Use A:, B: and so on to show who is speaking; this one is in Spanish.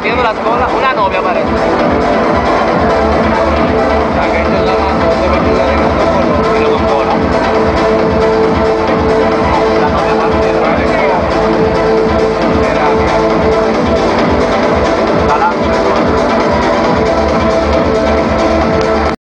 A: viene con cola, una novia para